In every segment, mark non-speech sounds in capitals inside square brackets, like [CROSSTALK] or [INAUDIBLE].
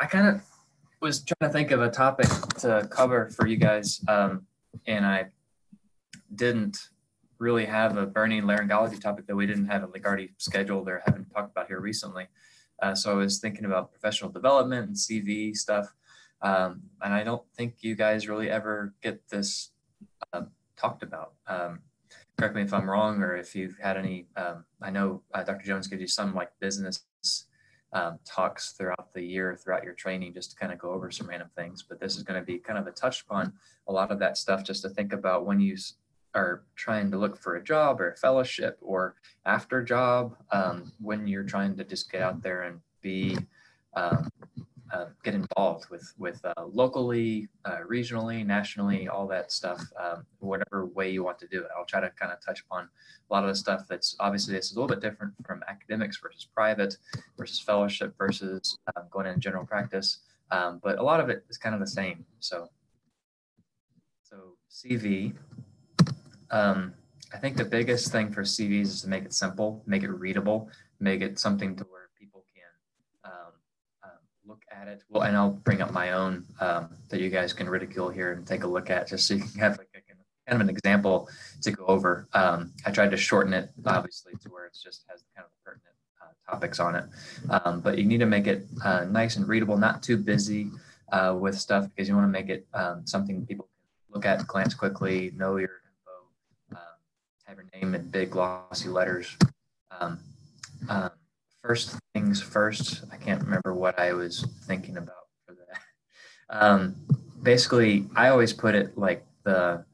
I kind of was trying to think of a topic to cover for you guys, um, and I didn't really have a burning laryngology topic that we didn't have like already scheduled or haven't talked about here recently. Uh, so I was thinking about professional development and CV stuff, um, and I don't think you guys really ever get this uh, talked about. Um, correct me if I'm wrong, or if you've had any. Um, I know uh, Dr. Jones gives you some like business um, talks throughout the year, throughout your training, just to kind of go over some random things. But this is going to be kind of a touch upon a lot of that stuff, just to think about when you are trying to look for a job or a fellowship or after job, um, when you're trying to just get out there and be um, uh, get involved with with uh, locally, uh, regionally, nationally, all that stuff, um, whatever way you want to do it. I'll try to kind of touch upon a lot of the stuff that's obviously this is a little bit different from academics versus private versus fellowship versus um, going in general practice, um, but a lot of it is kind of the same. So, so CV. Um, I think the biggest thing for CVs is to make it simple, make it readable, make it something to where at it. Well, and I'll bring up my own um, that you guys can ridicule here and take a look at, just so you can have like a, kind of an example to go over. Um, I tried to shorten it, obviously, to where it just has kind of pertinent uh, topics on it. Um, but you need to make it uh, nice and readable, not too busy uh, with stuff, because you want to make it um, something people can look at, glance quickly, know your info, um, have your name in big glossy letters. Um, first things first. I can't remember what I was thinking about for that. Um, basically, I always put it like the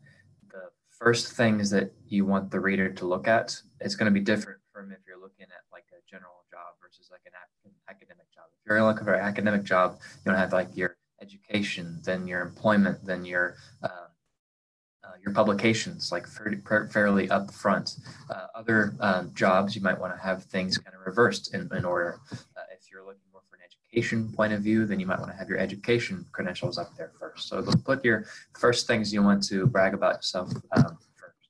the first things that you want the reader to look at. It's going to be different from if you're looking at like a general job versus like an academic job. If you're looking for an academic job, you don't have like your education, then your employment, then your uh, your publications like fairly, upfront. Uh, other um, jobs, you might want to have things kind of reversed in, in order. Uh, if you're looking more for an education point of view, then you might want to have your education credentials up there first. So put your first things you want to brag about yourself um, first.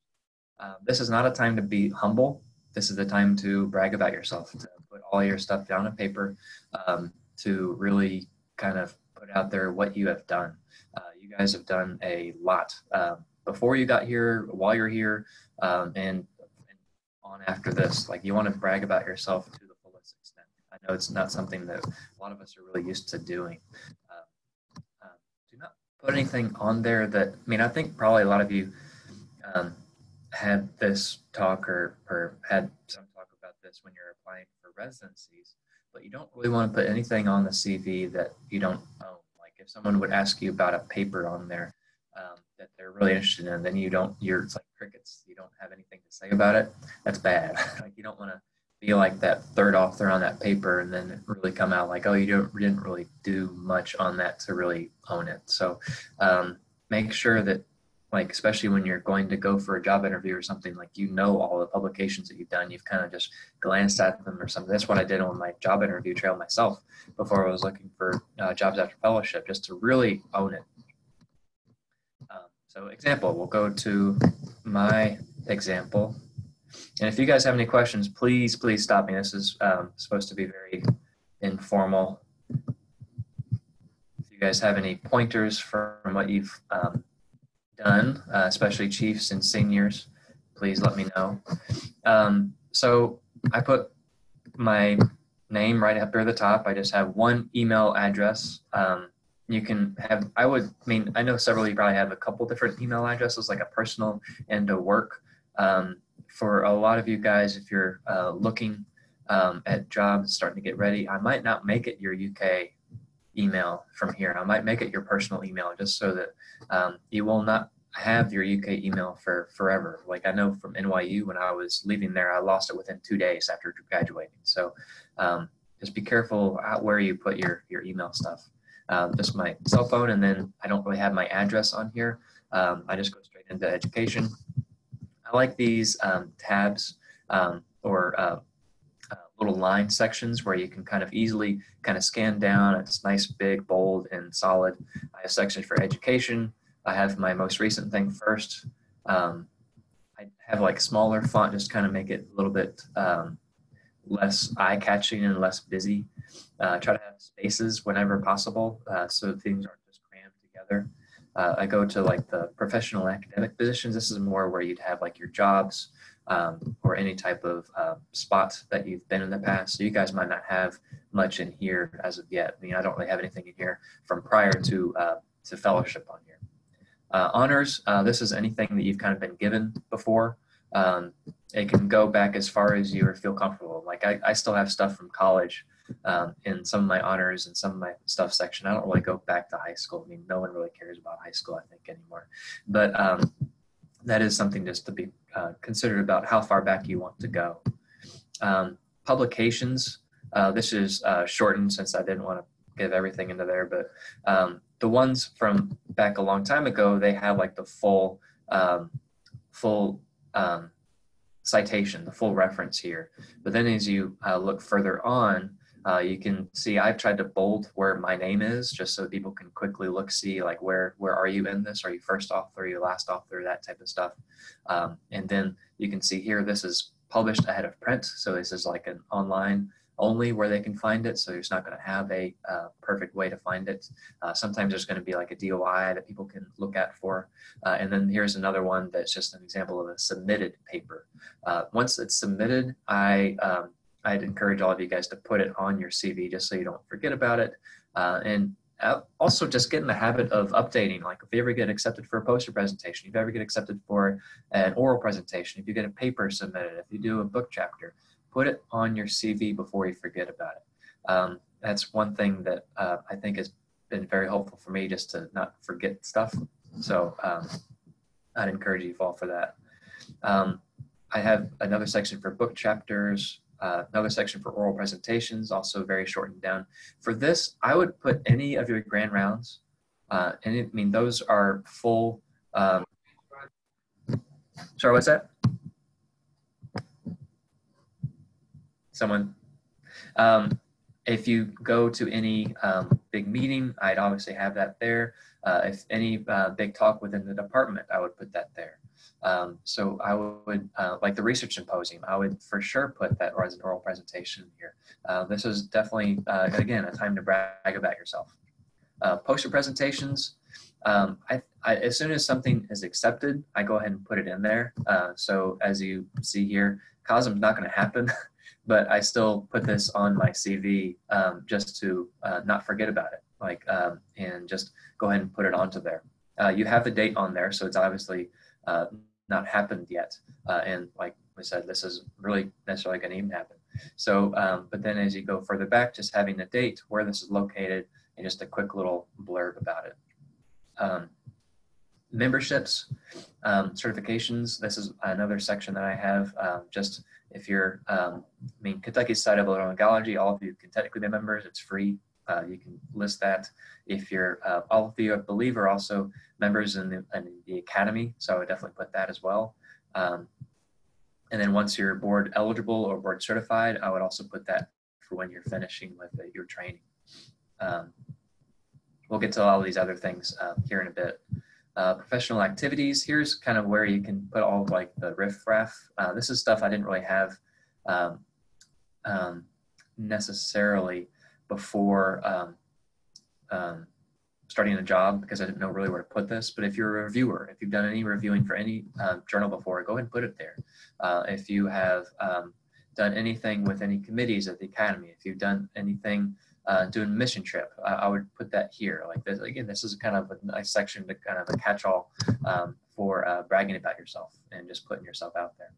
Um, this is not a time to be humble. This is the time to brag about yourself, to put all your stuff down on paper, um, to really kind of put out there what you have done. Uh, you guys have done a lot. Um, before you got here, while you're here, um, and, and, on after this. Like you want to brag about yourself to the fullest extent. I know it's not something that a lot of us are really used to doing. Um, uh, do not put anything on there that, I mean, I think probably a lot of you um, had this talk or, or had some talk about this when you're applying for residencies, but you don't really want to put anything on the CV that you don't own. Like if someone would ask you about a paper on there, um, that they're really interested in, then you don't, you're, it's like crickets. You don't have anything to say about it. That's bad. [LAUGHS] like you don't want to be like that third author on that paper and then really come out like, oh, you didn't really do much on that to really own it. So um, make sure that like, especially when you're going to go for a job interview or something, like you know all the publications that you've done, you've kind of just glanced at them or something. That's what I did on my job interview trail myself before I was looking for uh, jobs after fellowship, just to really own it so example, we'll go to my example. And if you guys have any questions, please, please stop me. This is um, supposed to be very informal. If you guys have any pointers from what you've um, done, uh, especially chiefs and seniors, please let me know. Um, so I put my name right up there at the top. I just have one email address. Um, you can have i would I mean i know several of you probably have a couple different email addresses like a personal and a work. Um, for a lot of you guys if you're uh, looking um, at jobs starting to get ready i might not make it your uk email from here. I might make it your personal email just so that um, you will not have your uk email for forever. Like i know from nyu when i was leaving there i lost it within two days after graduating. So um, just be careful where you put your your email stuff um, just my cell phone, and then I don't really have my address on here. Um, I just go straight into education. I like these um, tabs um, or uh, uh, little line sections where you can kind of easily kind of scan down. It's nice, big, bold, and solid. I have sections for education. I have my most recent thing first. Um, I have like smaller font, just kind of make it a little bit um, less eye catching and less busy. Uh, try to have spaces whenever possible uh, so things aren't just crammed together. Uh, I go to like the professional academic positions. This is more where you'd have like your jobs um, or any type of uh, spot that you've been in the past. So you guys might not have much in here as of yet. I mean, I don't really have anything in here from prior to uh, to fellowship on here. Uh, honors. Uh, this is anything that you've kind of been given before. Um, it can go back as far as you or feel comfortable. Like I, I still have stuff from college um, in some of my honors and some of my stuff section. I don't really go back to high school. I mean, no one really cares about high school, I think, anymore. But um, that is something just to be uh, considered about how far back you want to go. Um, publications. Uh, this is uh, shortened since I didn't want to give everything into there, but um, the ones from back a long time ago, they have like the full, um, full um, citation, the full reference here. But then as you uh, look further on, uh, you can see I've tried to bold where my name is just so people can quickly look, see like where, where are you in this? Are you first author, are you last author, that type of stuff. Um, and then you can see here, this is published ahead of print. So this is like an online only where they can find it. So it's not going to have a uh, perfect way to find it. Uh, sometimes there's going to be like a DOI that people can look at for. Uh, and then here's another one that's just an example of a submitted paper. Uh, once it's submitted, I um, I'd encourage all of you guys to put it on your CV just so you don't forget about it. Uh, and uh, also just get in the habit of updating. Like if you ever get accepted for a poster presentation, if you ever get accepted for an oral presentation, if you get a paper submitted, if you do a book chapter, put it on your CV before you forget about it. Um, that's one thing that uh, I think has been very helpful for me just to not forget stuff. So um, I'd encourage you to fall for that. Um, I have another section for book chapters, uh, another section for oral presentations, also very shortened down. For this, I would put any of your grand rounds, uh, and I mean those are full. Um, sorry, what's that? Someone. Um, if you go to any um, big meeting, I'd obviously have that there. Uh, if any uh, big talk within the department, I would put that there. Um, so I would, uh, like the research symposium, I would for sure put that as an oral presentation here. Uh, this is definitely, uh, again, a time to brag about yourself. Uh, poster presentations, um, I, I, as soon as something is accepted, I go ahead and put it in there. So as you see here, COSM's not going to happen, [LAUGHS] but I still put this on my CV um, just to uh, not forget about it, like, um, and just go ahead and put it onto there. you have the date on there, so it's obviously uh, not happened yet. Uh, and like we said, this is really necessarily going to even happen. So, um, but then as you go further back, just having the date, where this is located, and just a quick little blurb about it. Um, memberships, um, certifications. This is another section that I have. Um, just if you're, um, I mean, Kentucky Society of Otolaryngology, all of you can technically be members. It's free. Uh, you can list that. If you're, uh, all of you, I believe, are also members in the, in the academy, so I would definitely put that as well. Um, and then once you're board eligible or board certified, I would also put that for when you're finishing with uh, your training. Um, we'll get to all these other things uh, here in a bit. Uh, professional activities, here's kind of where you can put all of like the riff-raff. Uh, this is stuff I didn't really have um, um, necessarily before um, um, starting a job because I didn't know really where to put this. But if you're a reviewer, if you've done any reviewing for any uh, journal before, go ahead and put it there. Uh, if you have um, done anything with any committees at the academy, if you've done anything uh, doing mission trip, I would put that here. Like this, again, this is a kind of a nice section to kind of a catch-all um, for uh, bragging about yourself and just putting yourself out there.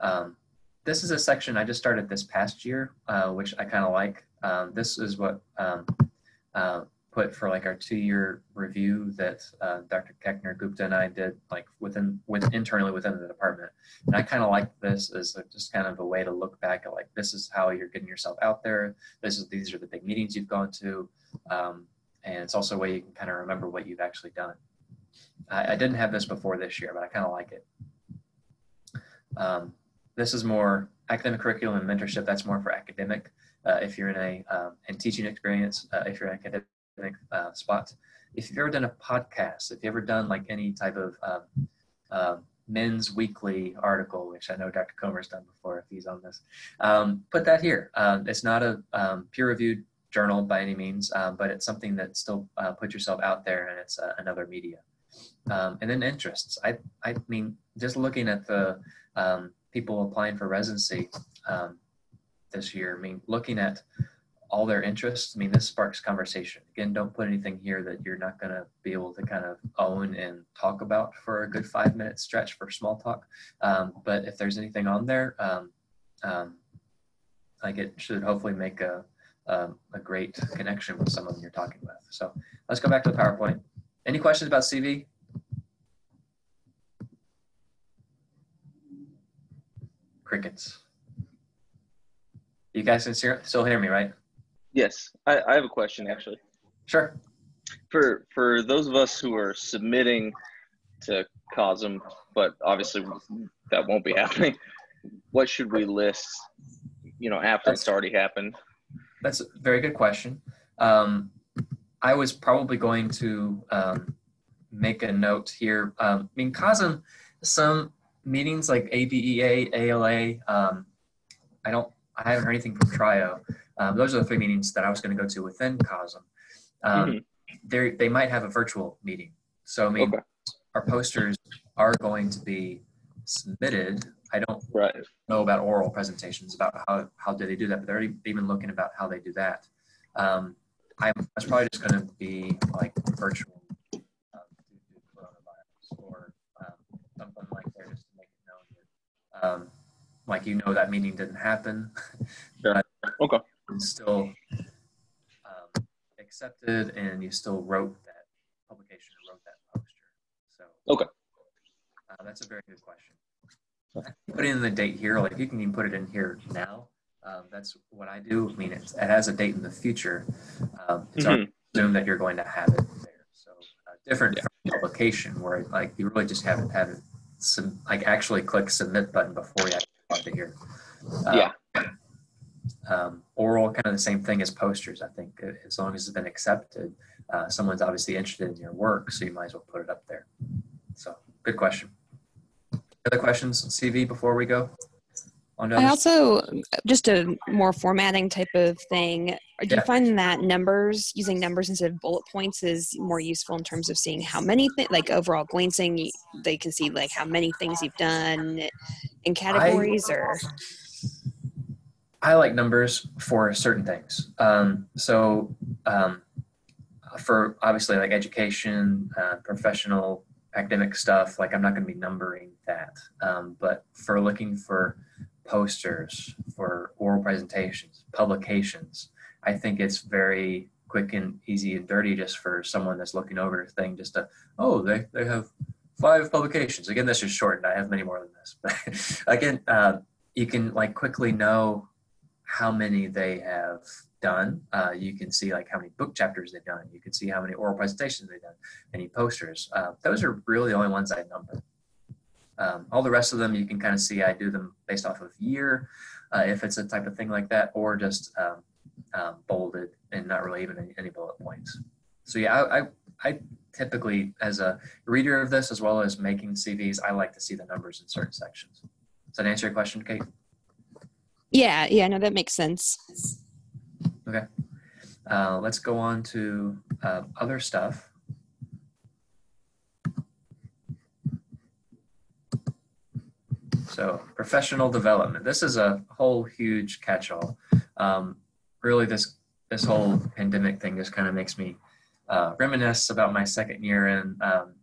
Um, this is a section I just started this past year, uh, which I kind of like. Um, this is what um, uh, put for like our two-year review that uh, Dr. Keckner Gupta and I did like within with internally within the department. And I kind of like this as a, just kind of a way to look back at like this is how you're getting yourself out there. This is these are the big meetings you've gone to, um, and it's also a way you can kind of remember what you've actually done. I, I didn't have this before this year, but I kind of like it. Um, this is more academic curriculum and mentorship. That's more for academic uh, if you're in a um, and teaching experience, uh, if you're in academic uh, spot. If you've ever done a podcast, if you've ever done like any type of um, um Men's Weekly article, which I know Dr. Comer's done before if he's on this. Um, put that here. Um, it's not a um, peer-reviewed journal by any means, uh, but it's something that still uh, put yourself out there and it's uh, another media. Um, and then interests. I, I mean, just looking at the um, people applying for residency um, this year, I mean, looking at all their interests, I mean, this sparks conversation. Again, don't put anything here that you're not going to be able to kind of own and talk about for a good five minute stretch for small talk. Um, but if there's anything on there, um, um, like it should hopefully make a, a, a great connection with someone you're talking with. So let's go back to the PowerPoint. Any questions about CV? Crickets. You guys can still hear me, right? Yes, I, I have a question actually. Sure. For for those of us who are submitting to COSM, but obviously that won't be [LAUGHS] happening. What should we list? You know, after that's, it's already happened. That's a very good question. Um, I was probably going to um, make a note here. Um, I mean, COSM, some meetings like ABEA, ALA. Um, I don't. I haven't heard anything from Trio. Um, those are the three meetings that I was going to go to within COSM. Um, mm-hmm. They might have a virtual meeting. So, I mean, okay. our posters are going to be submitted. I don't right. know about oral presentations, about how, how do they do that, but they're even looking about how they do that. Um, I was probably just going to be like virtual um, coronavirus or um, something like there just to make it known that, um, like you know that meeting didn't happen. Sure. [LAUGHS] okay still um, accepted and you still wrote that publication or wrote that poster. So okay, uh, that's a very good question. Put in the date here, like you can even put it in here now. Um, that's what I do. I mean, it has a date in the future. Um, it's mm-hmm. assumed that you're going to have it there. So uh, different yeah. from publication where like you really just haven't had it, some, like actually click submit button before you actually to here. Uh, yeah um, oral kind of the same thing as posters i think uh, as long as it's been accepted. Uh, someone's obviously interested in your work so you might as well put it up there. So good question. Other questions cv before we go? I also just a more formatting type of thing. Do yeah. you find that numbers using numbers instead of bullet points is more useful in terms of seeing how many things, like overall glancing, they can see like how many things you've done in categories I, or I like numbers for certain things. Um, so um, for obviously like education, uh, professional, academic stuff, like I'm not going to be numbering that. Um, but for looking for posters, for oral presentations, publications, I think it's very quick and easy and dirty just for someone that's looking over a thing just to, oh, they, they have five publications. Again, this is shortened. I have many more than this. [LAUGHS] But again, uh, you can like quickly know how many they have done. Uh, you can see like how many book chapters they've done. You can see how many oral presentations they've done, any posters. Uh, those are really the only ones I number. Um, all the rest of them you can kind of see I do them based off of year, uh, if it's a type of thing like that, or just um, um, bolded and not really even any, any bullet points. So yeah, I, I, I typically, as a reader of this, as well as making CVs, I like to see the numbers in certain sections. Does that answer your question, Kate? Yeah, yeah, no, that makes sense. Okay. Uh, let's go on to uh, other stuff. So professional development. This is a whole huge catch-all. Um, really, this this whole pandemic thing just kind of makes me uh, reminisce about my second year in um,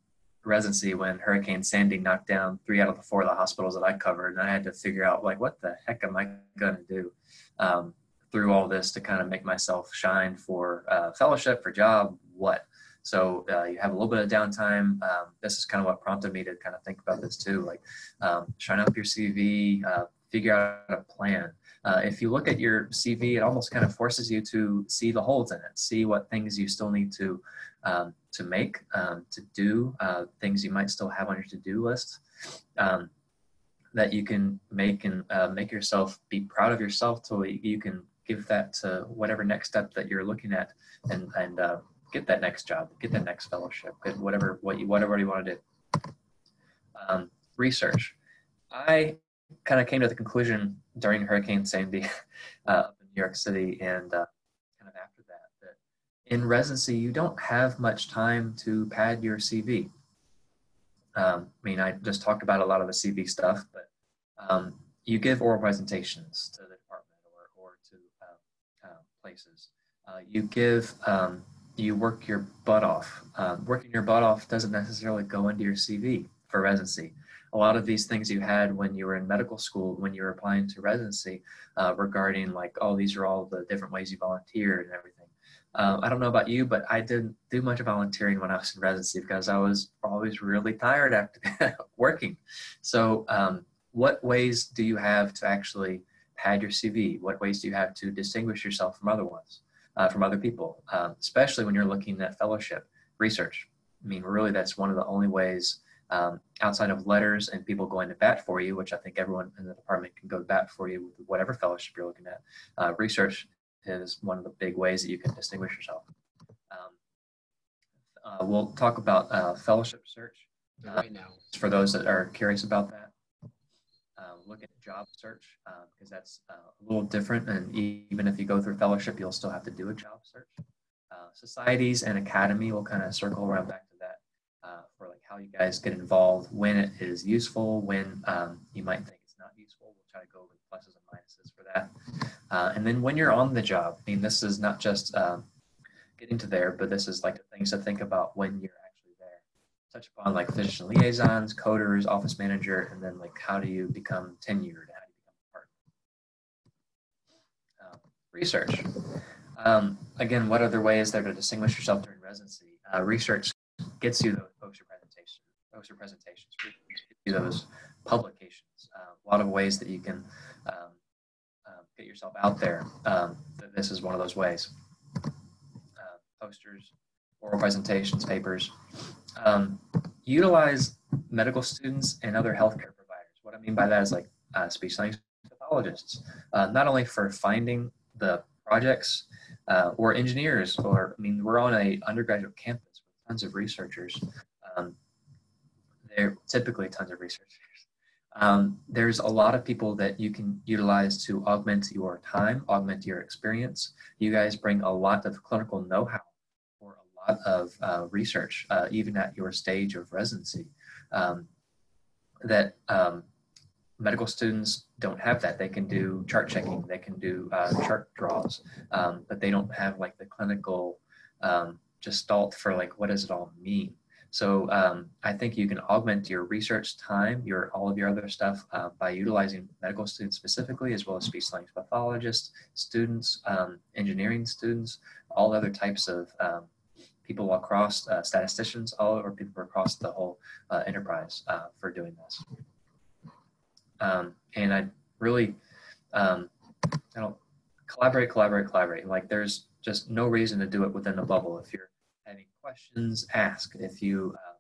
residency when Hurricane Sandy knocked down three out of the four of the hospitals that I covered, and I had to figure out like what the heck am I going to do um, through all this to kind of make myself shine for uh, fellowship, for job, what. So uh, you have a little bit of downtime. Um, this is kind of what prompted me to kind of think about this too, like um, shine up your CV, uh, figure out a plan. Uh, if you look at your CV, it almost kind of forces you to see the holes in it, see what things you still need to um, to make, um, to do, uh, things you might still have on your to-do list um, that you can make and uh, make yourself be proud of yourself so you can give that to whatever next step that you're looking at and, and uh, get that next job, get that next fellowship, get whatever, what you, whatever you want to do. Um, research. I kind of came to the conclusion during Hurricane Sandy [LAUGHS] uh, in New York City and uh, kind of after that that in residency you don't have much time to pad your CV. Um, I mean, I just talked about a lot of the CV stuff, but um, you give oral presentations to the department or, or to uh, uh places. Uh, you give um, you work your butt off. Um, working your butt off doesn't necessarily go into your CV for residency. A lot of these things you had when you were in medical school, when you were applying to residency, uh, regarding like, oh, these are all the different ways you volunteered and everything. Uh, I don't know about you, but I didn't do much volunteering when I was in residency because I was always really tired after [LAUGHS] working. So, um, what ways do you have to actually pad your CV? What ways do you have to distinguish yourself from other ones? uh, from other people, um, especially when you're looking at fellowship research. I mean, really, that's one of the only ways um, outside of letters and people going to bat for you, which I think everyone in the department can go to bat for you with whatever fellowship you're looking at. Uh, research is one of the big ways that you can distinguish yourself. Um, uh, we'll talk about uh, fellowship search right now for those that are curious about that look at job search because uh, that's uh, a little different. And even if you go through fellowship, you'll still have to do a job search. Uh, societies and academy will kind of circle around back to that uh, for like how you guys get involved, when it is useful, when um, you might think it's not useful. We'll try to go over the pluses and minuses that. Uh, and then when you're on the job, I mean, this is not just um, getting to there, but this is like the things to think about when you're actually there. touch upon like physician liaisons, coders, office manager, and then like how do you become tenured? How do you become a partner? Um, research. Um, again, what other way is there to distinguish yourself during residency? Uh, research gets you those poster presentations, poster presentations, those publications. Uh, a lot of ways that you can um, yourself out there. Um, this is one of those ways. Uh, posters, oral presentations, papers. Um, utilize medical students and other healthcare providers. What I mean by that is like uh, speech language pathologists, uh, not only for finding the projects uh, or engineers, or I mean, we're on a undergraduate campus with tons of researchers. Um, they're typically tons of researchers. Um, there's a lot of people that you can utilize to augment your time, augment your experience. You guys bring a lot of clinical know-how or a lot of uh, research, uh, even at your stage of residency, um, that um, medical students don't have that. They can do chart checking, they can do uh, chart draws, um, but they don't have like the clinical um, gestalt for like what does it all mean. So um, I think you can augment your research time, your all of your other stuff uh, by utilizing medical students specifically, as well as speech language pathologists, students, um, engineering students, all other types of um, people across uh, statisticians, all or people across the whole uh, enterprise uh, for doing this. Um, and I really, um, I don't collaborate, collaborate, collaborate. Like there's just no reason to do it within a bubble. If you're having questions, ask. If you uh,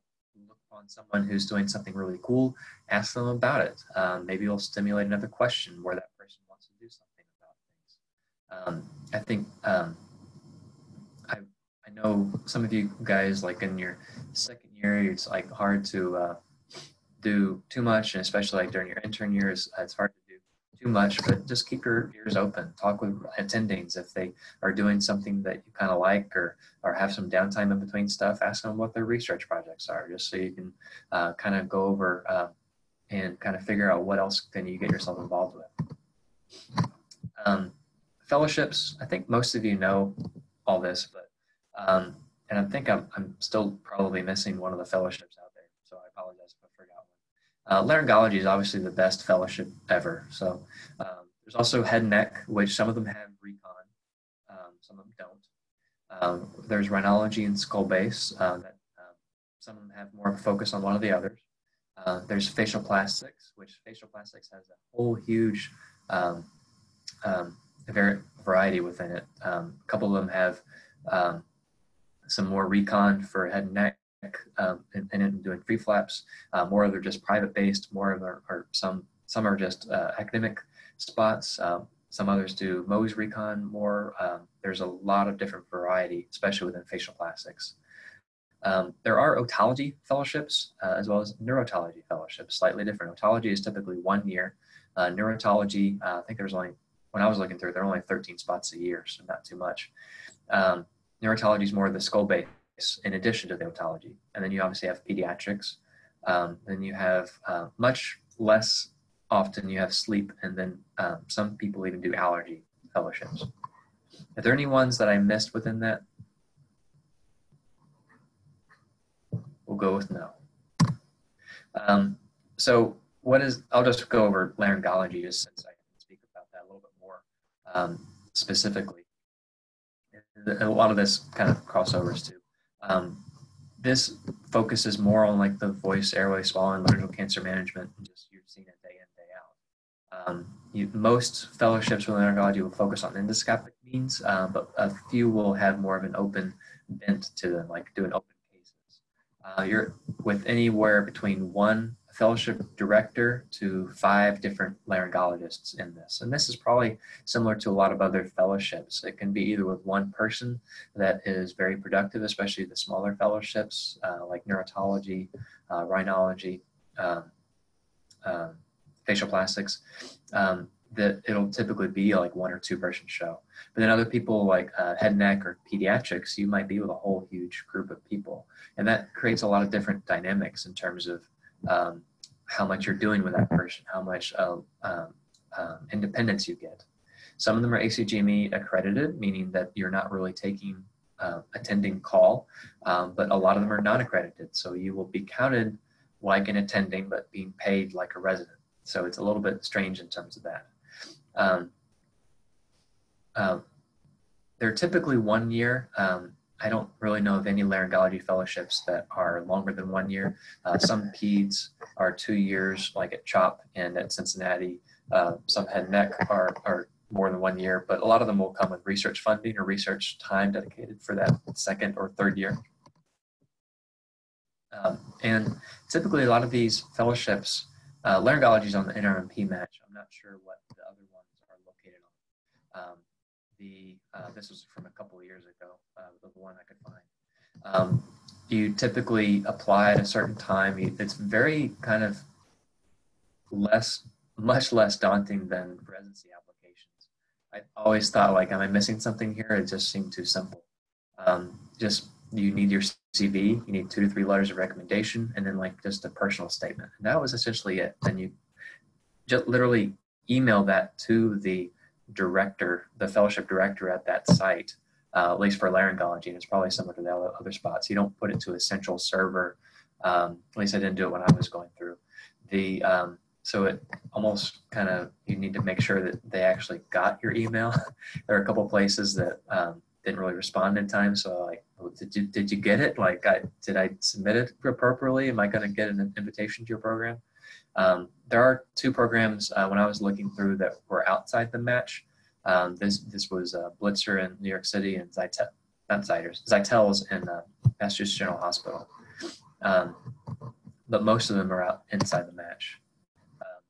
look on someone who's doing something really cool, ask them about it. Um, maybe you'll stimulate another question where that person wants to do something about things. Um, I think um, I know some of you guys, like in your second year, it's like hard to uh, do too much, and especially like during your intern years, it's hard to too much. But just keep your ears open. Talk with attendings if they are doing something that you kind of like, or or have some downtime in between stuff. Ask them what their research projects are, just so you can uh, kind of go over uh, and kind of figure out what else can you get yourself involved with. Um, fellowships. I think most of you know all this, but um, and I think I'm, I'm still probably missing one of the fellowships out there. So I apologize if I forgot one. Uh, laryngology is obviously the best fellowship ever. So um, there's also head and neck, which some of them have recon, um, some of them don't. Um, there's rhinology and skull base uh, that um, some of them have more of a focus on one of the others. Uh, there's facial plastics, which facial plastics has a whole huge um, um, variety within it. A couple of them have some more recon for head and neck um, and, and doing free flaps. Uh, more of them are just private based. More of them are, are some some are just uh, academic spots. Um, some others do Mohs recon more. Um, there's a lot of different variety, especially within facial plastics. Um, there are otology fellowships uh, as well as neurotology fellowships, slightly different. Otology is typically one year. Uh, neurotology, uh, I think there's only, when I was looking through, there are only 13 spots a year, so not too much. Um, neurotology is more of the skull base in addition to the otology. And then you obviously have pediatrics. Um, then you have uh, much less often you have sleep, and then um, some people even do allergy fellowships. Are there any ones that I missed within that? We'll go with no. Um, so what is, I'll just go over laryngology just since I can speak about that a little bit more um, specifically. A lot of this kind of crossovers too. Um, this focuses more on like the voice, airway, swallowing, laryngeal cancer management, and just you've seen it day in, day out. Um, you, most fellowships with laryngology will focus on endoscopic means, um, but a few will have more of an open bent to them, like doing open cases. Uh, you're with anywhere between one fellowship director to five different laryngologists in this. And this is probably similar to a lot of other fellowships. It can be either with one person that is very productive, especially the smaller fellowships uh, like neurotology, uh, rhinology, um, um, facial plastics. Um, that it'll typically be like one or two person show. But then other people like uh, head and neck or pediatrics, you might be with a whole huge group of people. And that creates a lot of different dynamics in terms of um, how much you're doing with that person, how much uh, um, um, independence you get. Some of them are ACGME accredited, meaning that you're not really taking uh, attending call, um, but a lot of them are non-accredited. So you will be counted like an attending, but being paid like a resident. So it's a little bit strange in terms of that. Um, uh, they're typically one year. Um, I don't really know of any laryngology fellowships that are longer than one year. Uh, some PEDS are two years, like at CHOP and at Cincinnati. Uh, some head and neck are, are more than one year, but a lot of them will come with research funding or research time dedicated for that second or third year. Um, and typically, a lot of these fellowships, uh, laryngology is on the NRMP match. I'm not sure what the other ones are located on. Um, the uh, this was from a couple of years ago, uh, the one I could find. Um, you typically apply at a certain time. It's very kind of less, much less daunting than residency applications. I always thought like, am I missing something here? It just seemed too simple. Um, just you need your CV, you need two to three letters of recommendation, and then like just a personal statement. And that was essentially it. And you just literally email that to the director, the fellowship director at that site, uh, at least for laryngology, and it's probably similar to the other spots. You don't put it to a central server. Um, at least I didn't do it when I was going through. The um, so it almost kind of you need to make sure that they actually got your email. [LAUGHS] there are a couple places that um, didn't really respond in time. So like, oh, did you did you get it? Like, I, did I submit it appropriately? Am I going to get an invitation to your program? Um, there are two programs uh, when I was looking through that were outside the match. Um, this this was uh, Blitzer in New York City and Zytel, Zeitels in uh, Massachusetts General Hospital. Um, but most of them are out inside the match. Um,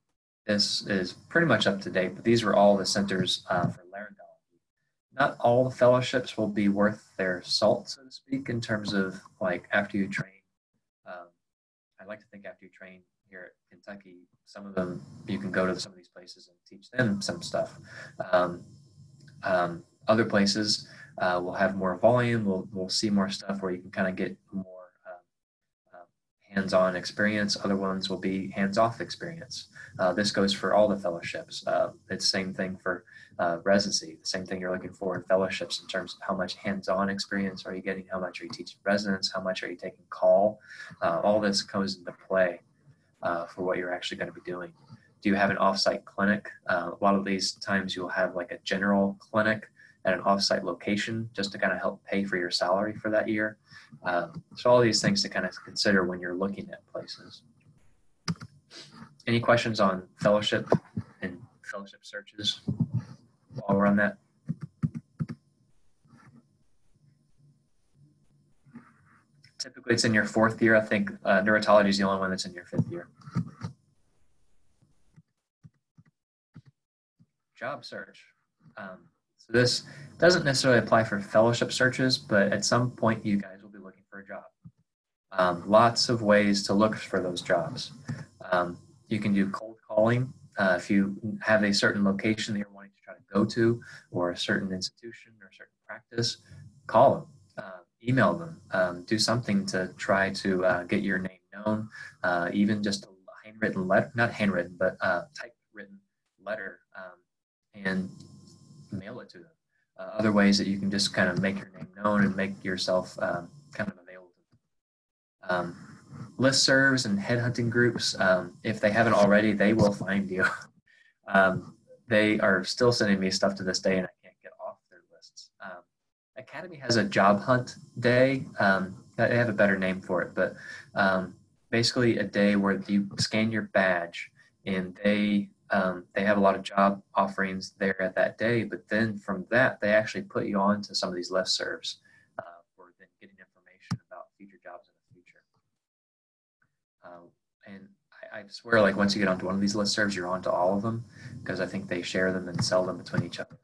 this is pretty much up to date, but these were all the centers uh, for laryngology. Not all the fellowships will be worth their salt, so to speak, in terms of like after you train. Um, I like to think after you train, here at Kentucky, some of them you can go to some of these places and teach them some stuff. Um, um, other places uh, will have more volume. We'll, we'll see more stuff where you can kind of get more um, hands-on experience. Other ones will be hands-off experience. Uh, this goes for all the fellowships. Uh, it's the same thing for uh, residency. The same thing you're looking for in fellowships in terms of how much hands-on experience are you getting, how much are you teaching residents, how much are you taking call. Uh, all this comes into play uh, for what you're actually going to be doing. Do you have an offsite clinic? Uh, a lot of these times you'll have like a general clinic at an offsite location just to kind of help pay for your salary for that year. Um, so all these things to kind of consider when you're looking at places. Any questions on fellowship and fellowship searches while we're on that? Typically, it's in your fourth year. I think uh, neurotology is the only one that's in your fifth year. Job search. Um, so this doesn't necessarily apply for fellowship searches, but at some point you guys will be looking for a job. Um, lots of ways to look for those jobs. Um, you can do cold calling uh, if you have a certain location that you're wanting to try to go to, or a certain institution or a certain practice. Call them, uh, email them, um, do something to try to uh, get your name known. Uh, even just a handwritten letter, not handwritten, but uh, typewritten letter, um, and mail it to them. Uh, other ways that you can just kind of make your name known and make yourself um, kind of available. Um, listservs and headhunting groups, um, if they haven't already, they will find you. [LAUGHS] um, they are still sending me stuff to this day, and I can't get off their lists. Um, Academy has a job hunt day. Um, they have a better name for it, but um, basically a day where you scan your badge, and they um, they have a lot of job offerings there at that day. But then from that, they actually put you on to some of these listservs uh, for then getting information about future jobs in the future. Uh, and I, I, swear, like once you get onto one of these listservs, you're onto all of them because I think they share them and sell them between each other.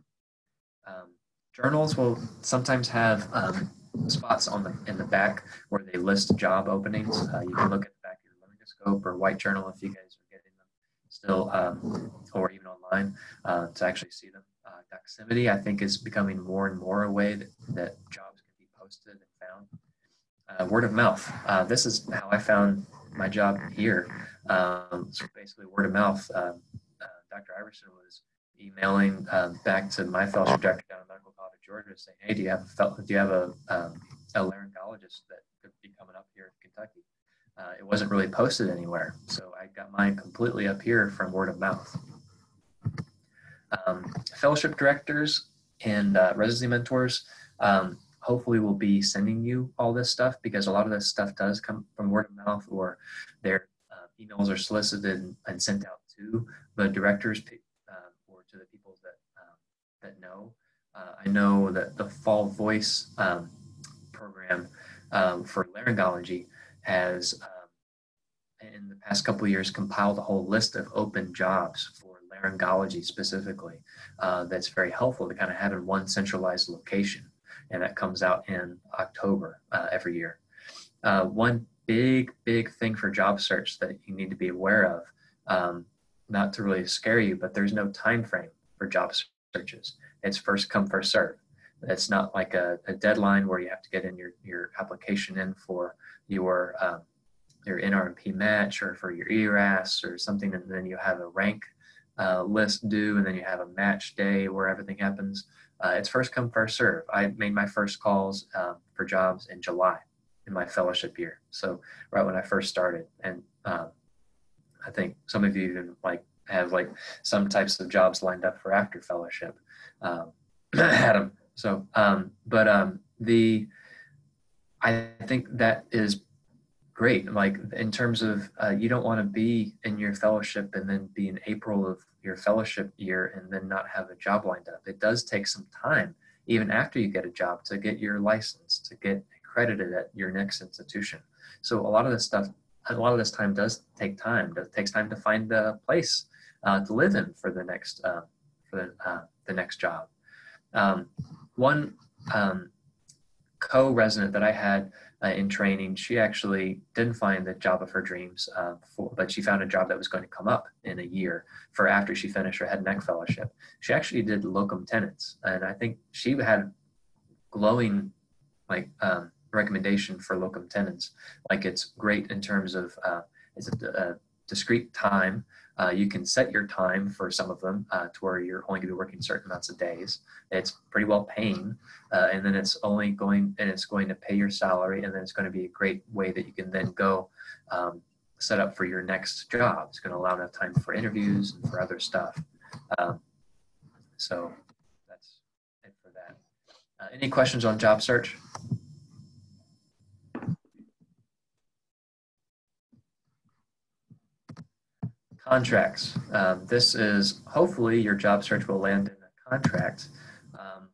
Um, journals will sometimes have um, spots on the in the back where they list job openings. Uh, you can look at the back of your Learning or White Journal if you guys are getting them still, um, or even online, uh, to actually see them. Uh, Doximity, I think, is becoming more and more a way that, that jobs can be posted and found. Uh, word of mouth. Uh, this is how I found my job here. Um, so basically, word of mouth. Um, uh, Dr. Iverson was emailing um, back to my fellowship director down at Medical College of Georgia, saying, "Hey, do you have a do you have a, um, a laryngologist that could be coming up here in Kentucky?" uh, it wasn't really posted anywhere. So I got mine completely up here from word of mouth. Um, fellowship directors and uh, residency mentors um, hopefully will be sending you all this stuff because a lot of this stuff does come from word of mouth or their uh, emails are solicited and sent out to the directors uh, or to the people that, um, that know. Uh, I know that the Fall Voice um, program um, for laryngology has um, in the past couple years compiled a whole list of open jobs for laryngology specifically uh, that's very helpful to kind of have in one centralized location and that comes out in october uh, every year uh, one big big thing for job search that you need to be aware of um, not to really scare you but there's no time frame for job searches it's first come first serve it's not like a, a, deadline where you have to get in your, your application in for your um, your NRMP match or for your ERAS or something, and then you have a rank uh, list due, and then you have a match day where everything happens. Uh, it's first come first serve. I made my first calls um, for jobs in July in my fellowship year, so right when I first started, and um, I think some of you even like have like some types of jobs lined up for after fellowship. Um, [CLEARS THROAT] so, um, but um, the I think that is great. Like in terms of uh, you don't want to be in your fellowship and then be in April of your fellowship year and then not have a job lined up. It does take some time, even after you get a job, to get your license, to get accredited at your next institution. So a lot of this stuff, a lot of this time does take time. It takes time to find a place uh, to live in for the next uh, for the, uh, the next job. Um, one um, co-resident that I had uh, in training, she actually didn't find the job of her dreams, uh, for, but she found a job that was going to come up in a year for after she finished her head and neck fellowship. She actually did locum tenens, and I think she had glowing like um, recommendation for locum tenens. Like it's great in terms of uh, it's a, a discrete time uh, you can set your time for some of them uh, to where you're only going to be working certain amounts of days. It's pretty well paying, uh, and then it's only going and it's going to pay your salary, and then it's going to be a great way that you can then go um, set up for your next job. It's going to allow enough time for interviews and for other stuff. Um, so that's it for that. Uh, any questions on job search? Contracts. Um, this is hopefully your job search will land in a contract. Um,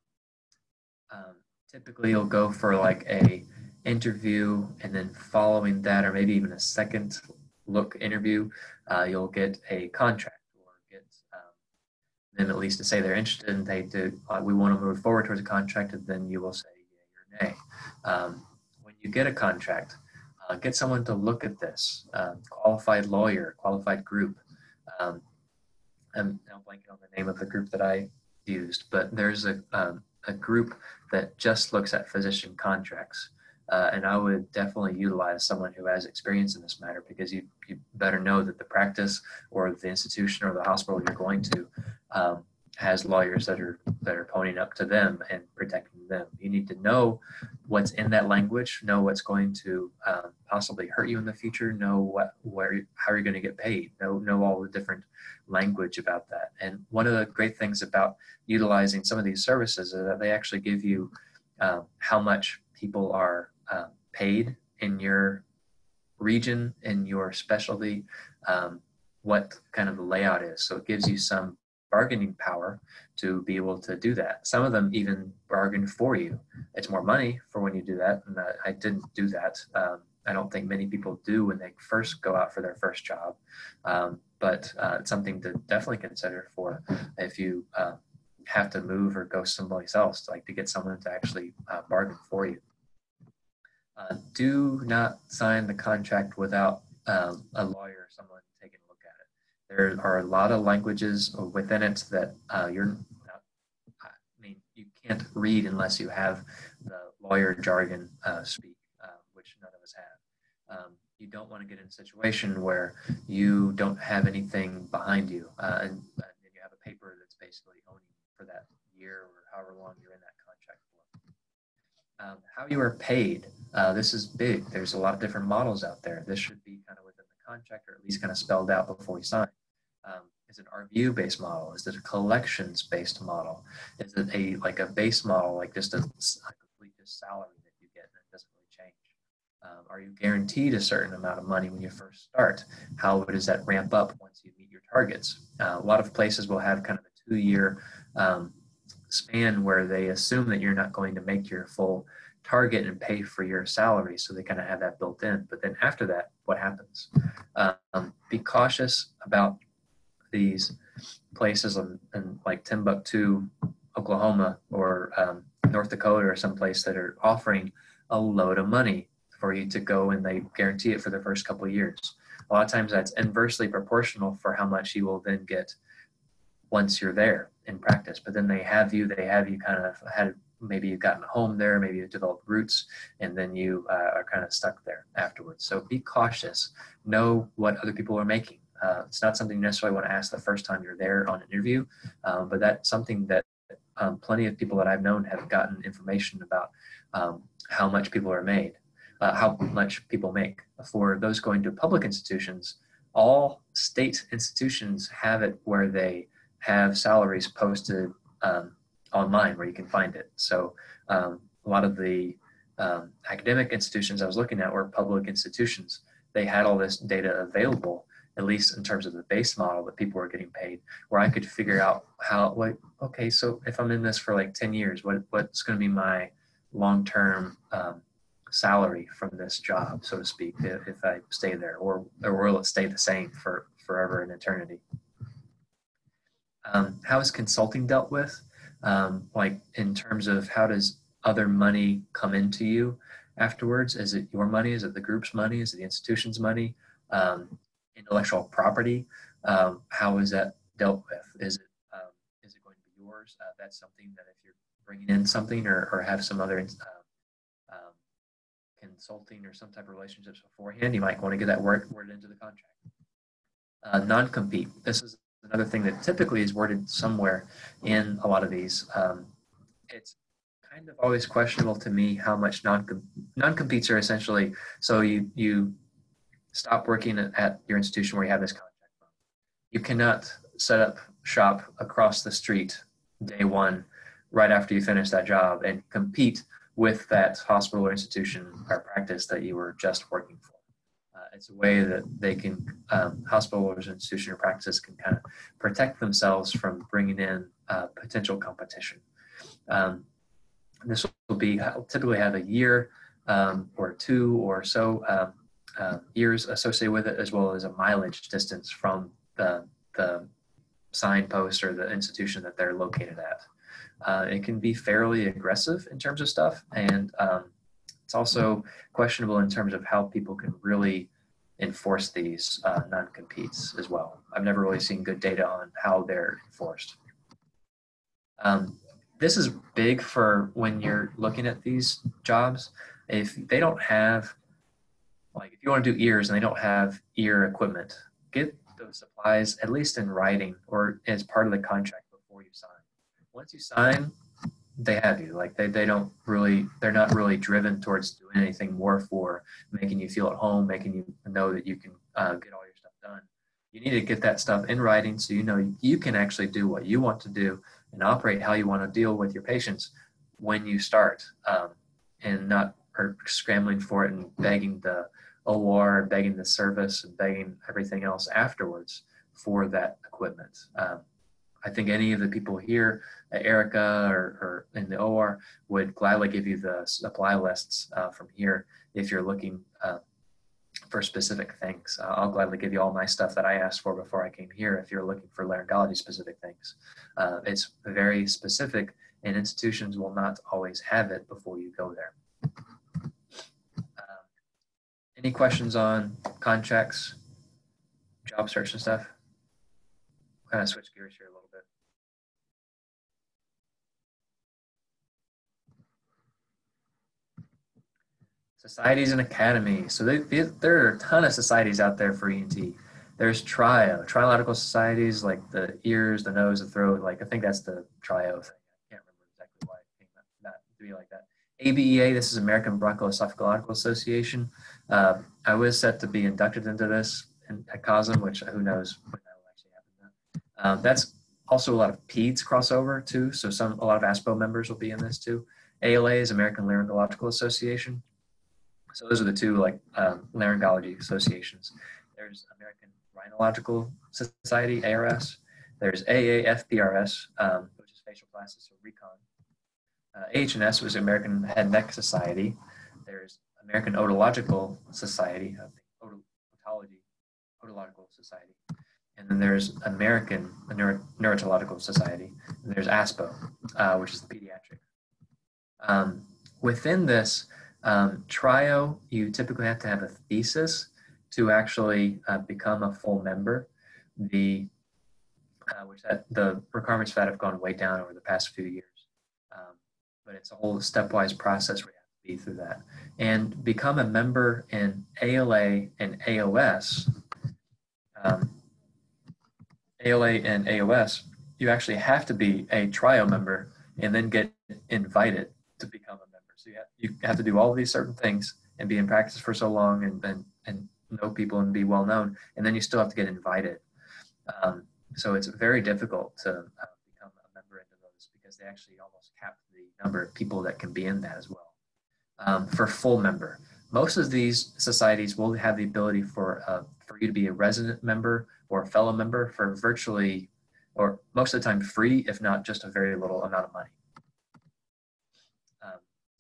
um, typically, you'll go for like a interview, and then following that, or maybe even a second look interview, uh, you'll get a contract or get um, them at least to say they're interested and they do. Uh, we want to move forward towards a contract, and then you will say yay or nay. Um, when you get a contract, Uh, get someone to look at this. Um, qualified lawyer, qualified group. Um, I'm now blanking on the name of the group that I used, but there's a, um, a group that just looks at physician contracts. Uh, and I would definitely utilize someone who has experience in this matter because you, you better know that the practice or the institution or the hospital you're going to um, has lawyers that are that are ponying up to them and protecting them. You need to know what's in that language, know what's going to um, possibly hurt you in the future, know what where how you're going to get paid, know know all the different language about that. And one of the great things about utilizing some of these services is that they actually give you um, how much people are uh, paid in your region, in your specialty, um, what kind of the layout is. So it gives you some bargaining power to be able to do that. Some of them even bargain for you. It's more money for when you do that, and I didn't do that. Um, I don't think many people do when they first go out for their first job, um, but uh, it's something to definitely consider for if you uh, have to move or go someplace else, like to get someone to actually uh, bargain for you. Uh, do not sign the contract without um, a lawyer or someone there are a lot of languages within it that uh, you're not, I mean, you can't read unless you have the lawyer jargon uh, speak, uh, which none of us have. Um, you don't want to get in a situation where you don't have anything behind you uh, and, and, you have a paper that's basically owning for that year or however long you're in that contract for. Um, how you are paid, uh, this is big. There's a lot of different models out there. This should be kind of within the contract or at least kind of spelled out before you sign. Um, is it RVU based model? Is it a collections based model? Is it a like a base model, like just a, complete salary that you get it doesn't really change? Um, are you guaranteed a certain amount of money when you first start? How does that ramp up once you meet your targets? Uh, a lot of places will have kind of a two year um, span where they assume that you're not going to make your full target and pay for your salary. So they kind of have that built in. But then after that, what happens? Um, be cautious about these places in, in like Timbuktu, Oklahoma, or um, North Dakota, or someplace that are offering a load of money for you to go, and they guarantee it for the first couple of years. A lot of times, that's inversely proportional for how much you will then get once you're there in practice. But then they have you, they have you kind of had maybe you've gotten a home there, maybe you've developed roots, and then you uh, are kind of stuck there afterwards. So be cautious. Know what other people are making. Uh, it's not something you necessarily want to ask the first time you're there on an interview, um, but that's something that um, plenty of people that I've known have gotten information about um, how much people are made, uh, how much people make. For those going to public institutions, all state institutions have it where they have salaries posted um, online where you can find it. So um, a lot of the um, academic institutions I was looking at were public institutions. They had all this data available at least in terms of the base model that people were getting paid, where I could figure out how, like okay, so if I'm in this for like 10 years, what, what's going to be my long term um, salary from this job, so to speak, if, if I stay there, or, or will it stay the same for forever and eternity? Um, how is consulting dealt with? Um, like in terms of how does other money come into you afterwards? Is it your money? Is it the group's money? Is it the institution's money? Um, intellectual property. Um, how is that dealt with? Is it um, is it going to be yours? Uh, that's something that if you're bringing in something or, or have some other uh, um, consulting or some type of relationships beforehand, you might want to get that word worded into the contract. Uh, non-compete. This is another thing that typically is worded somewhere in a lot of these. Um, it's kind of always questionable to me how much non non-competes are essentially so you you stop working at your institution where you have this contract from. You cannot set up shop across the street day one right after you finish that job and compete with that hospital or institution or practice that you were just working for. Uh, it's a way that they can, um, hospital or institution or practice can kind of protect themselves from bringing in uh, potential competition. Um, this will be typically have a year um, or two or so um, uh, years associated with it, as well as a mileage distance from the, the signpost or the institution that they're located at. Uh, it can be fairly aggressive in terms of stuff, and um, It's also questionable in terms of how people can really enforce these uh, non-competes as well. I've never really seen good data on how they're enforced. Um, this is big for when you're looking at these jobs. If they don't have, like, if you want to do ears and they don't have ear equipment, get those supplies at least in writing or as part of the contract before you sign. Once you sign, they have you. Like they, they don't really, they're not really driven towards doing anything more for making you feel at home, making you know that you can uh, get all your stuff done. You need to get that stuff in writing so you know you can actually do what you want to do and operate how you want to deal with your patients when you start um, and not or scrambling for it and begging the OR, begging the service, and begging everything else afterwards for that equipment. Um, I think any of the people here, uh, Erica or, or, in the OR, would gladly give you the supply lists uh, from here if you're looking uh, for specific things. Uh, I'll gladly give you all my stuff that I asked for before I came here if you're looking for laryngology specific things. Uh, it's very specific, and institutions will not always have it before you go there. Any questions on contracts, job search and stuff? Kind of switch gears here a little. Bit. Societies and academies. So they, they, there are a ton of societies out there for ENT. There's trio, triological societies like the ears, the nose, the throat. Like I think that's the trio thing. I can't remember exactly why it came that to be like that. ABEA, this is American Bronchoesophageal Association. Uh, I was set to be inducted into this in, at COSM, which who knows when that will actually happen. Um, that's also a lot of PEDS crossover too. So some a lot of ASPO members will be in this too. ALA is American Laryngological Association. So those are the two like um, laryngology associations. There's American Rhinological Society, ARS. There's AAFPRS, um, which is facial plastic, so recon. Uh, AHNS was American Head and Neck Society. There's American Otological Society, uh, Otology, Otological Society. And then there's American Neuro- Neurotological Society. And there's ASPO, uh, which is the pediatric. Um, within this, um, trio, you typically have to have a thesis to actually uh, become a full member. The uh, which that, the requirements for that have gone way down over the past few years, but it's a whole stepwise process you have to be through that and become a member in ALA and AOS. Um, ALA and AOS, you actually have to be a trio member and then get invited to become a member. so you have, you have to do all these certain things and be in practice for so long and, and, and know people and be well known. And then you still have to get invited. Um, so it's very difficult to uh, become a member into those because they actually almost cap number of people that can be in that as well. Um, for full member, most of these societies will have the ability for uh, for you to be a resident member or a fellow member for virtually, or most of the time free, if not just a very little amount of money.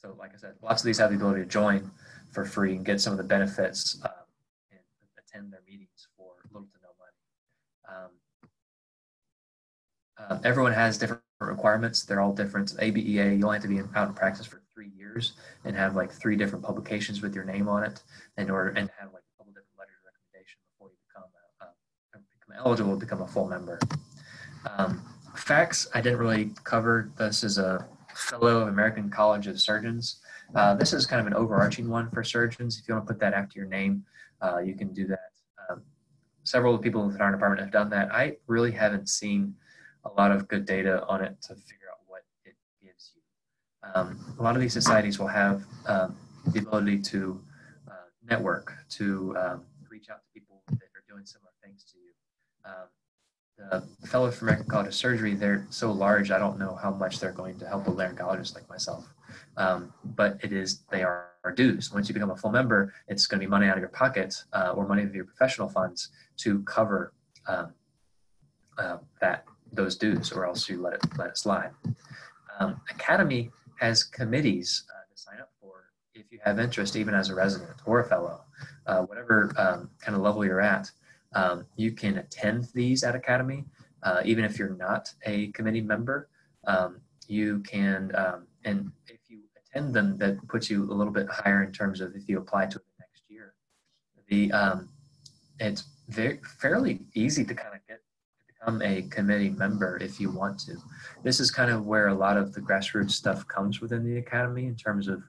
So, like I said, lots of these have the ability to join for free and get some of the benefits um, and attend their meetings for little to no money. Uh, everyone has different requirements. They're all different. ABEA, you only have to be out in practice for three years and have like three different publications with your name on it in order and have like a couple different letters of recommendation before you become, a, uh, become eligible to become a full member. Um, FACS, I didn't really cover this as a Fellow of American College of Surgeons. Uh, this is kind of an overarching one for surgeons. If you want to put that after your name, uh, you can do that. Um, several people in our department have done that. I really haven't seen a lot of good data on it to figure out what it gives you. Um, a lot of these societies will have um, the ability to uh, network, to um, reach out to people that are doing similar things to you. Um, the fellow from American College of Surgery, they're so large, I don't know how much they're going to help a laryngologist like myself. Um, but it is, they are, dues. Once you become a full member, it's going to be money out of your pocket uh, or money of your professional funds to cover uh, that those dues, or else you let it let it slide. Um, Academy has committees uh, to sign up for if you have interest, even as a resident or a fellow, uh, whatever um, kind of level you're at. Um, you can attend these at Academy, uh, even if you're not a committee member. Um, you can, um, and if you attend them that puts you a little bit higher in terms of if you apply to it next year. The um, it's very fairly easy to kind of get become a committee member if you want to. This is kind of where a lot of the grassroots stuff comes within the academy in terms of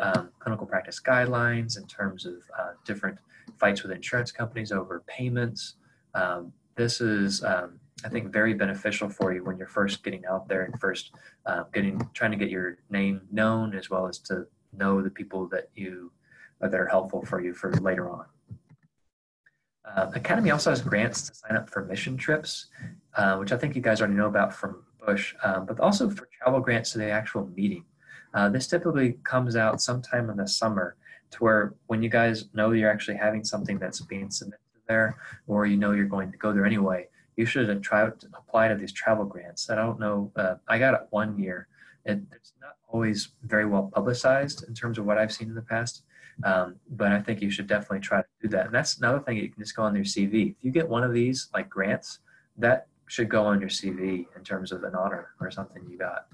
um, clinical practice guidelines, in terms of uh, different fights with insurance companies over payments. Um, this is, um, I think, very beneficial for you when you're first getting out there and first uh, getting trying to get your name known, as well as to know the people that you that are helpful for you for later on. Uh, Academy also has grants to sign up for mission trips, uh, which I think you guys already know about from Bush, um, but also for travel grants to the actual meeting. Uh, this typically comes out sometime in the summer to where when you guys know you're actually having something that's being submitted there, or you know you're going to go there anyway, you should try to apply to these travel grants. I don't know, uh, I got it one year. It, it's not always very well publicized in terms of what I've seen in the past. Um, but I think you should definitely try to do that. And that's another thing you can just go on your CV. If you get one of these like grants, that should go on your CV in terms of an honor or something you got.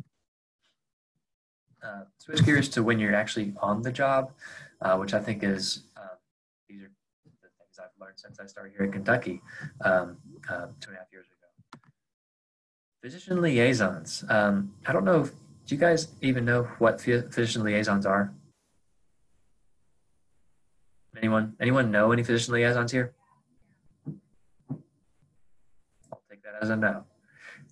Uh, switch gears to when you're actually on the job, uh, which I think is uh, these are the things I've learned since I started here in Kentucky um, uh, two and a half years ago. Physician liaisons. Um, I don't know if do you guys even know what physician liaisons are? Anyone? Anyone know any physician liaisons here? I'll take that as a no.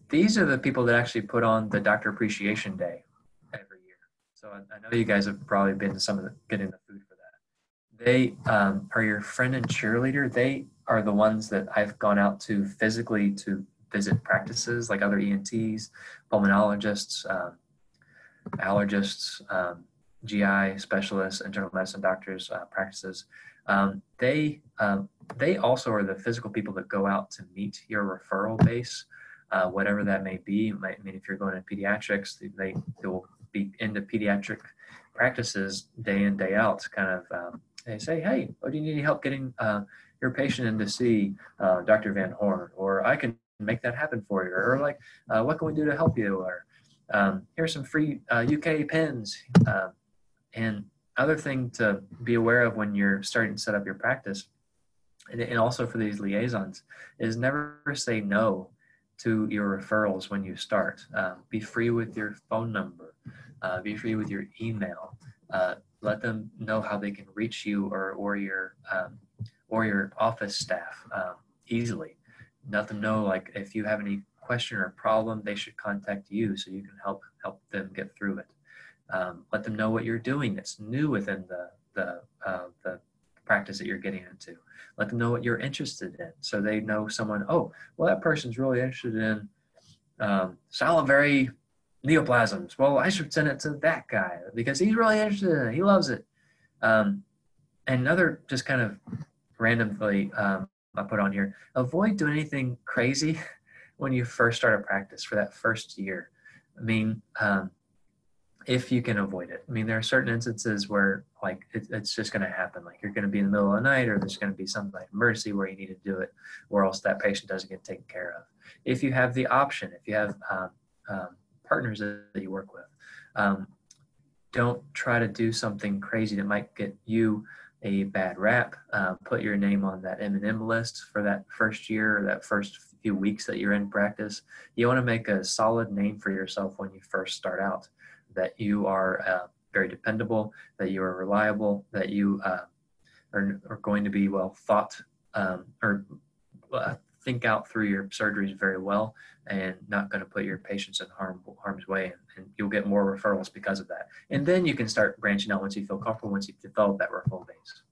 These are the people that actually put on the Doctor Appreciation Day every year. So I, I know you guys have probably been to some of the getting the food for that. They um, are your friend and cheerleader. They are the ones that I've gone out to physically to visit practices like other ENTs, pulmonologists, um, allergists, um, GI specialists, internal medicine doctors, uh, practices, um, they um, they also are the physical people that go out to meet your referral base, uh, whatever that may be. I mean, if you're going to pediatrics, they, they will be into pediatric practices day in day out. Kind of um, they say, hey, oh, do you need help getting uh, your patient in to see uh, Dr. Van Horn, or I can make that happen for you, or like, uh, what can we do to help you, or um, here's some free UK uh, pens. And other thing to be aware of when you're starting to set up your practice, and, and also for these liaisons, is never say no to your referrals when you start. Uh, be free with your phone number. Uh, be free with your email. Uh, let them know how they can reach you or or your um, or your office staff um, easily. Let them know like if you have any question or problem, they should contact you so you can help help them get through it. Um, let them know what you're doing that's new within the the uh, the practice that you're getting into. Let them know what you're interested in, so they know someone. Oh, well, that person's really interested in um, salivary neoplasms. Well, I should send it to that guy because he's really interested in it. He loves it. Um, and another just kind of randomly um, I put on here: avoid doing anything crazy [LAUGHS] when you first start a practice for that first year. I mean, um, if you can avoid it. I mean, there are certain instances where like it, it's just going to happen. Like you're going to be in the middle of the night, or there's going to be some like emergency where you need to do it, or else that patient doesn't get taken care of. If you have the option, if you have um, um, partners that you work with, um, don't try to do something crazy that might get you a bad rap. Uh, put your name on that M&M list for that first year or that first few weeks that you're in practice. You want to make a solid name for yourself when you first start out that you are uh, very dependable, that you are reliable, that you uh, are, are going to be well thought um, or uh, think out through your surgeries very well and not going to put your patients in harm, harm's way. And, and, you'll get more referrals because of that. And then you can start branching out once you feel comfortable, once you've developed that referral base.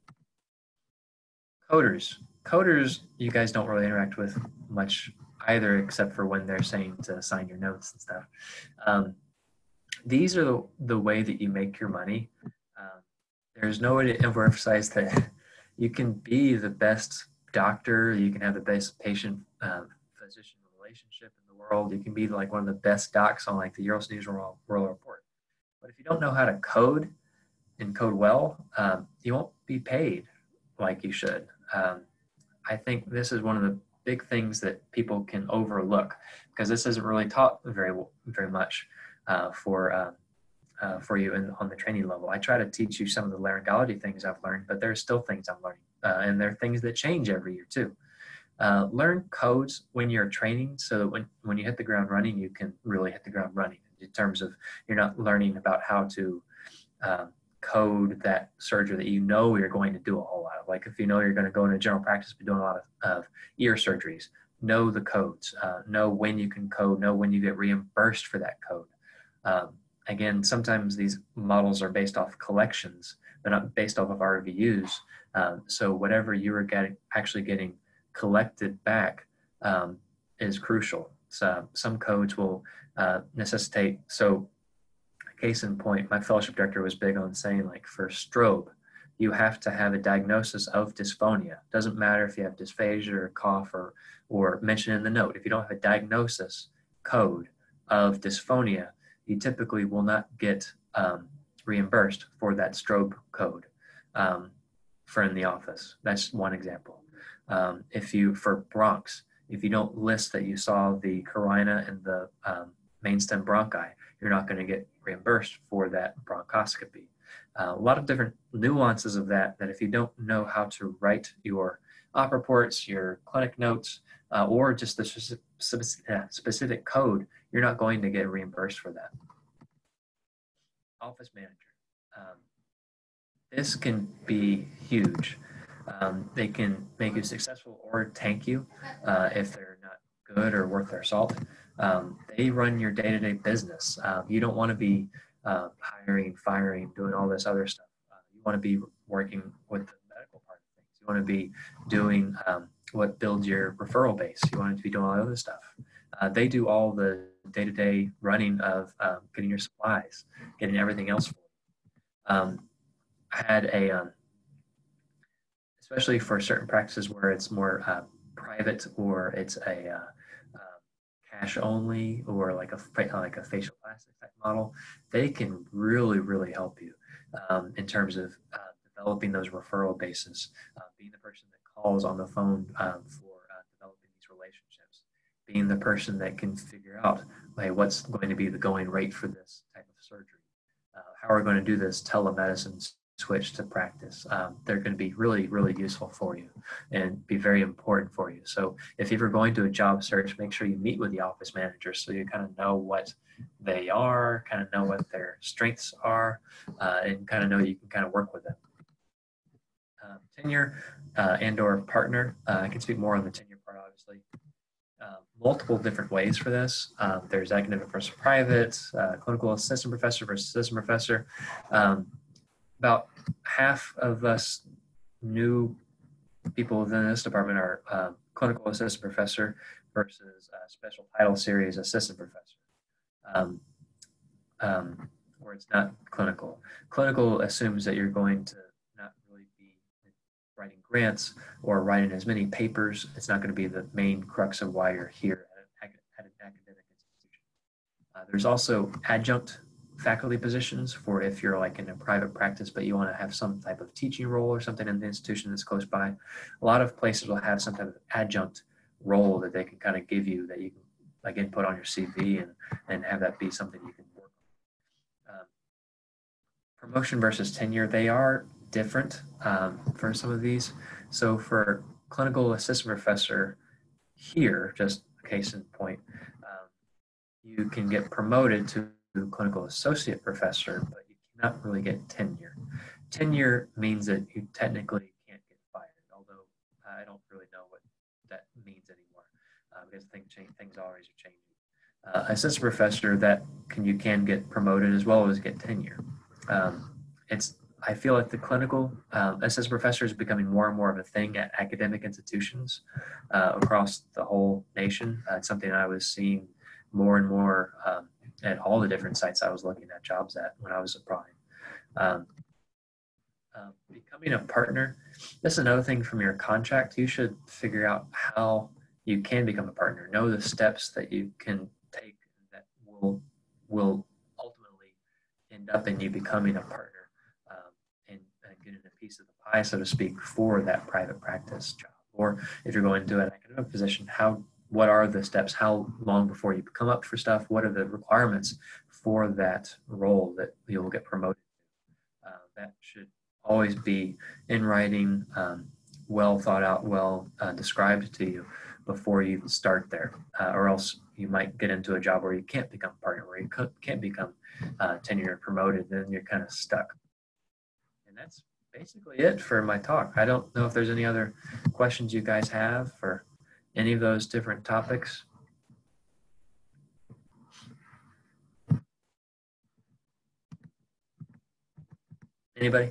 Coders. Coders, you guys don't really interact with much either, except for when they're saying to sign your notes and stuff. Um, these are the, the way that you make your money. Um, there's no way to emphasize that [LAUGHS] you can be the best doctor, you can have the best patient um, physician relationship in the world, you can be like one of the best docs on like the U.S. News World, World Report. But if you don't know how to code and code well, um, you won't be paid like you should. Um, I think this is one of the big things that people can overlook because this isn't really taught very very much uh, for uh, uh, for you in, on the training level. I try to teach you some of the laryngology things I've learned, but there are still things I'm learning. Uh, and there are things that change every year too. Uh, learn codes when you're training so that when, when you hit the ground running, you can really hit the ground running in terms of you're not learning about how to um, code that surgery that you know you're going to do a whole lot of. Like if you know you're going to go into general practice, be doing a lot of, of ear surgeries, know the codes, uh, know when you can code, know when you get reimbursed for that code. Um, again, sometimes these models are based off collections, but not based off of RVUs. Um, so whatever you are getting, actually getting collected back um, is crucial. So some codes will uh, necessitate, so case in point, my fellowship director was big on saying like for strobe, you have to have a diagnosis of dysphonia. Doesn't matter if you have dysphagia or cough or, or mention in the note. If you don't have a diagnosis code of dysphonia, you typically will not get um, reimbursed for that strobe code um, for in the office. That's one example. Um, if you, for bronchs, if you don't list that you saw the carina and the um, main stem bronchi, you're not going to get reimbursed for that bronchoscopy. Uh, a lot of different nuances of that, that if you don't know how to write your op reports, your clinic notes, uh, or just the specific code, you're not going to get reimbursed for that. Office manager. Um, this can be huge. Um, they can make you successful or tank you uh, if they're not good or worth their salt. Um, they run your day-to-day business. Um, you don't want to be uh, hiring, firing, doing all this other stuff. Uh, you want to be working with the medical part of things. You want to be doing um, what builds your referral base. You want to be doing all the other stuff. Uh, they do all the day-to-day running of um, getting your supplies, getting everything else. Um, I had a, um, especially for certain practices where it's more uh, private or it's a uh, cash only or like a like a facial plastic type model, they can really really help you um, in terms of uh, developing those referral bases, uh, being the person calls on the phone um, for uh, developing these relationships, being the person that can figure out hey what's going to be the going rate for this type of surgery, uh, how are we going to do this telemedicine switch to practice. Um, they're going to be really, really useful for you and be very important for you. So if you're going to a job search, make sure you meet with the office manager so you kind of know what they are, kind of know what their strengths are, uh, and kind of know you can kind of work with them. Um, tenure uh, and or partner, uh, I can speak more on the tenure part, obviously. Uh, multiple different ways for this. Um, there's academic versus private, uh, clinical assistant professor versus assistant professor. Um, about half of us new people within this department are uh, clinical assistant professor versus special title series assistant professor, um, um, where it's not clinical. Clinical assumes that you're going to writing grants or writing as many papers. It's not going to be the main crux of why you're here at, at an academic institution. Uh, there's also adjunct faculty positions for if you're like in a private practice, but you want to have some type of teaching role or something in the institution that's close by. A lot of places will have some type of adjunct role that they can kind of give you that you can again put on your CV and, and have that be something you can work on. Um, promotion versus tenure, they are different um, for some of these. So for clinical assistant professor here, just a case in point, um, you can get promoted to clinical associate professor, but you cannot really get tenure. Tenure means that you technically can't get fired, although I don't really know what that means anymore uh, because things, change, things always are changing. Uh, assistant professor that can you can get promoted as well as get tenure. Um, it's I feel like the clinical um, assistant professor is becoming more and more of a thing at academic institutions uh, across the whole nation. Uh, it's something I was seeing more and more um, at all the different sites I was looking at jobs at when I was applying. Um, um, becoming a partner, that's another thing from your contract. You should figure out how you can become a partner. Know the steps that you can take that will will ultimately end up in you becoming a partner um, and, and getting a piece of the pie, so to speak, for that private practice job. Or if you're going to an academic position, how what are the steps? How long before you come up for stuff? What are the requirements for that role that you'll get promoted? Uh, that should always be in writing, um, well thought out, well uh, described to you before you start there, uh, or else you might get into a job where you can't become partner, where you can't become uh, tenure promoted, then you're kind of stuck. And that's basically it for my talk. I don't know if there's any other questions you guys have for any of those different topics. Anybody?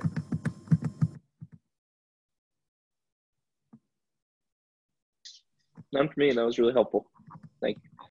None for me. and That was really helpful. Thank you.